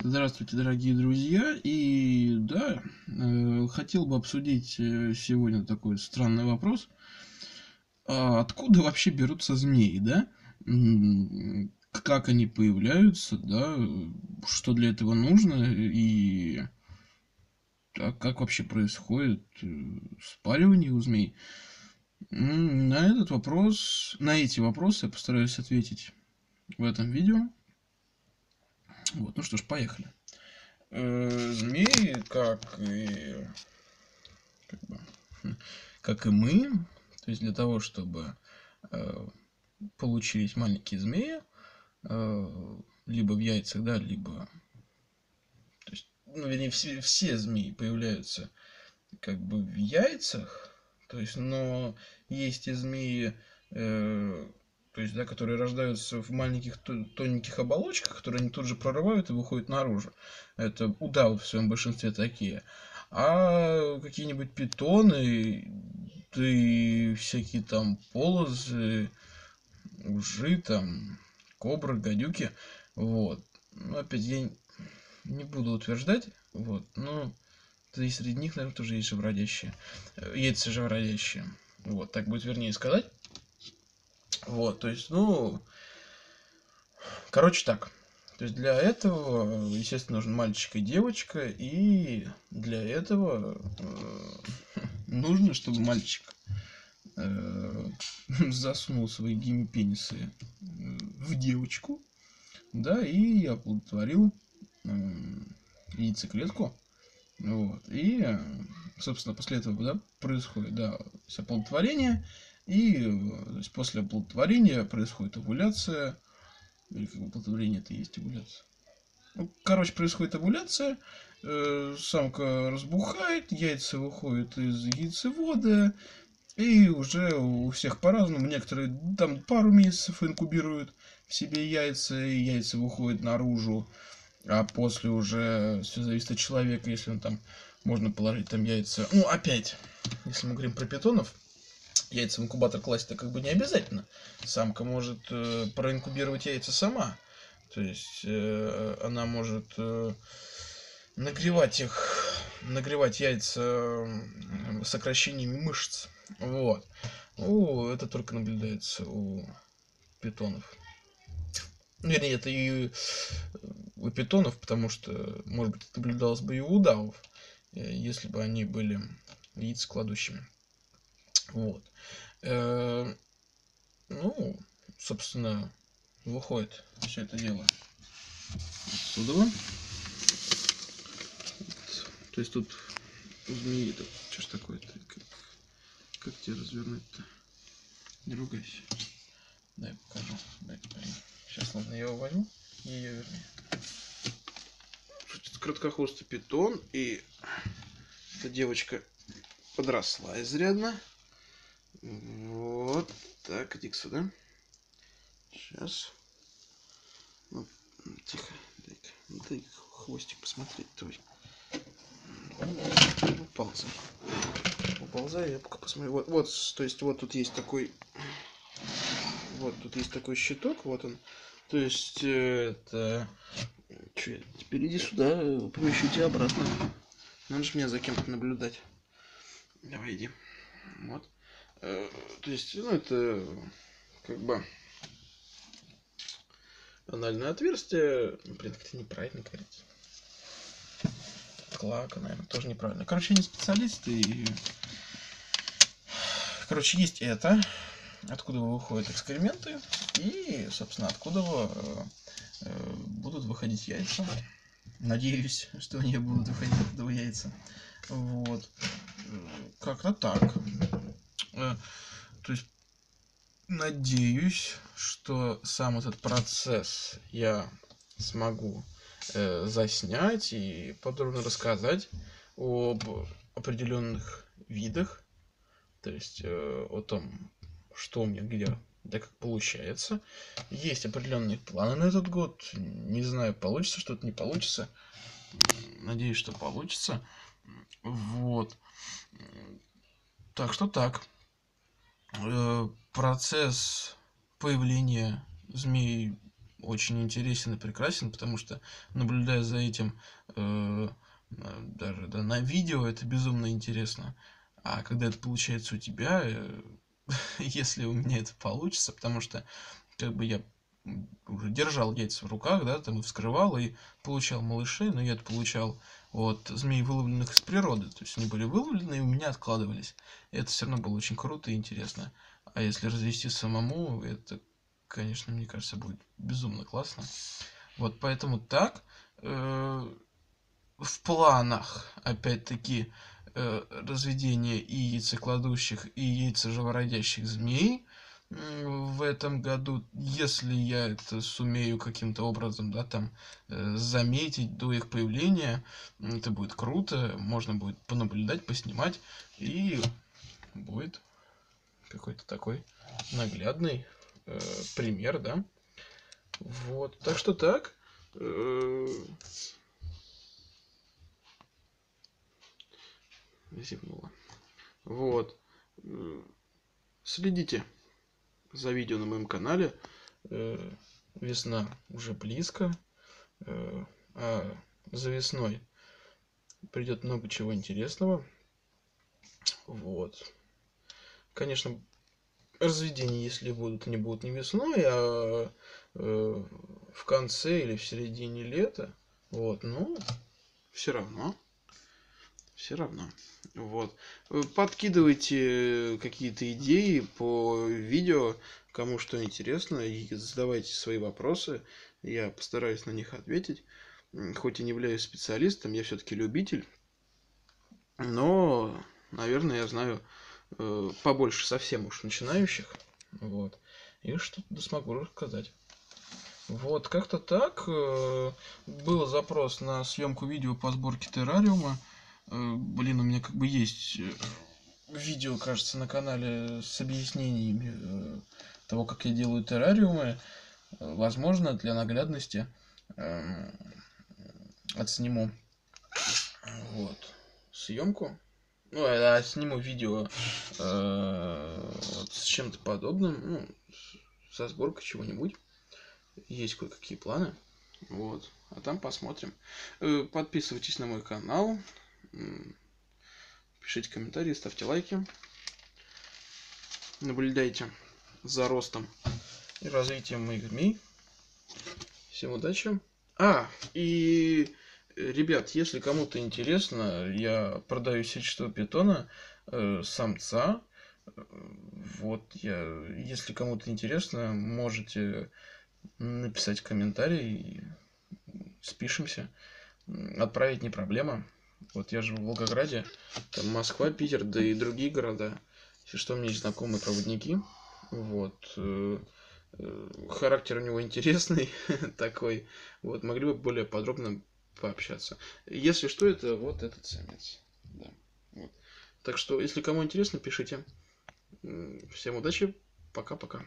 Здравствуйте, дорогие друзья. И да, э, хотел бы обсудить э, сегодня такой странный вопрос. А откуда вообще берутся змеи, да? Как они появляются, да? Что для этого нужно и а как вообще происходит э, спаривание у змей? На этот вопрос, на эти вопросы я постараюсь ответить в этом видео. Вот, ну что ж, поехали. Э, Змеи, как и, как бы, как и мы, то есть для того, чтобы э, получились маленькие змеи, э, либо в яйцах, да, либо, то есть, ну, вернее, все, все змеи появляются как бы в яйцах, то есть, но есть и змеи, э, то есть, да, которые рождаются в маленьких то- тоненьких оболочках, которые они тут же прорывают и выходят наружу. Это удавы в своем большинстве такие. А какие-нибудь питоны, да и всякие там полозы, ужи, там, кобры, гадюки, вот. Ну, опять, я не буду утверждать, вот, но да и среди них, наверное, тоже есть живородящие, э, яйца живородящие, вот, так будет вернее сказать. Вот, то есть, ну, короче так. То есть для этого, естественно, нужен мальчик и девочка, и для этого э, нужно, чтобы мальчик э, засунул свои гимипенисы э, в девочку, да, и оплодотворил э, яйцеклетку. Вот. И, э, собственно, после этого да, происходит да, есть оплодотворение, и э, то есть после оплодотворения происходит овуляция, или оплодотворение это и есть овуляция. Ну, короче, происходит овуляция, э, самка разбухает, яйца выходят из яйцевода, и уже у всех по-разному. Некоторые там пару месяцев инкубируют в себе яйца, и яйца выходят наружу. А после уже все зависит от человека, если он там можно положить там яйца. Ну, опять, если мы говорим про питонов, яйца в инкубатор класть это как бы не обязательно. Самка может э, проинкубировать яйца сама. То есть э, она может э, нагревать их, нагревать яйца сокращениями мышц. Вот. Ну, это только наблюдается у питонов. Ну, Вернее, это и у питонов, потому что, может быть, это наблюдалось бы и у удавов, э, если бы они были яйцекладущими. Вот. Э, Ну, собственно, выходит все это дело отсюда. Вот. То есть тут у змеи, это что ж такое-то? Как, как тебе развернуть-то? Не ругайся. Дай покажу. Дай, Сейчас, ладно, я его возьму. Ее вернее. Это краткохвостый питон, и эта девочка подросла изрядно. Вот. Так, иди сюда. Сейчас. Ну, тихо. Ну, дай хвостик посмотреть твой. Ну, Уползай. Уползай, я пока посмотрю. Вот, вот, то есть вот тут есть такой... Вот тут есть такой щиток, вот он. То есть это... Че, теперь иди сюда, помещу тебя обратно. Надо же мне за кем-то наблюдать. Давай, иди. Вот. Э, То есть, ну, это как бы анальное отверстие. Блин, как-то неправильно говорить. Клака, наверное, тоже неправильно. Короче, я не специалист и... Короче, есть это, откуда выходят экскременты, и, собственно, откуда э, э, будут выходить яйца. Надеюсь, что они будут выходить оттуда яйца. Вот. Как-то так. Э, То есть, надеюсь, что сам этот процесс я смогу э, заснять и подробно рассказать об определенных видах, то есть э, о том, что у меня где, да как получается. Есть определенные планы на этот год. Не знаю, получится что-то, не получится. Надеюсь, что получится. Вот. Так что так. Э, Процесс появления змей очень интересен и прекрасен, потому что, наблюдая за этим э, даже да, на видео, это безумно интересно. А когда это получается у тебя, э, если у меня это получится, потому что как бы я уже держал яйца в руках, да, там и вскрывал, и получал малышей, но я это получал от змей, выловленных из природы. То есть они были выловлены и у меня откладывались. И это все равно было очень круто и интересно. А если развести самому, это, конечно, мне кажется, будет безумно классно. Вот поэтому так. Э, в планах, опять-таки, э, разведение и яйцекладущих, и яйцеживородящих змей в этом году, если я это сумею каким-то образом, да, там, э, заметить до их появления, это будет круто, можно будет понаблюдать, поснимать, и будет какой-то такой наглядный э, пример, да. Вот, так что так. Э, зевнула. Вот. Следите за видео на моем канале. Э, весна уже близко. Э, а за весной придет много чего интересного. Вот. Конечно, разведения, если будут, они будут не весной, а э, в конце или в середине лета. Вот, но все равно все равно. Вот. Подкидывайте какие-то идеи по видео, кому что интересно, и задавайте свои вопросы. Я постараюсь на них ответить. Хоть и не являюсь специалистом, я все-таки любитель. Но, наверное, я знаю э, побольше совсем уж начинающих. Вот. И что-то смогу рассказать. Вот, как-то так. Э, был запрос на съемку видео по сборке террариума. Э, блин, у меня как бы есть э, видео, кажется, на канале с объяснениями э, того, как я делаю террариумы. Возможно, для наглядности эм, отсниму вот съемку. Ну, а сниму видео вот, с чем-то подобным, ну, со сборкой чего-нибудь. Есть кое-какие планы. Вот. А там посмотрим. Подписывайтесь на мой канал. Пишите комментарии, ставьте лайки. Наблюдайте за ростом и развитием моих змей. Всем удачи. А, и, ребят, если кому-то интересно, я продаю сетчатого питона, э, самца. Вот, я, если кому-то интересно, можете написать комментарий, спишемся. Отправить не проблема. Вот я живу в Волгограде, там Москва, Питер, да и другие города. Если что, есть знакомые проводники. Вот. Э, э, характер у него интересный такой. Вот, могли бы более подробно пообщаться. Если что, это вот этот самец. Да. Вот. Так что, если кому интересно, пишите. Всем удачи. Пока-пока.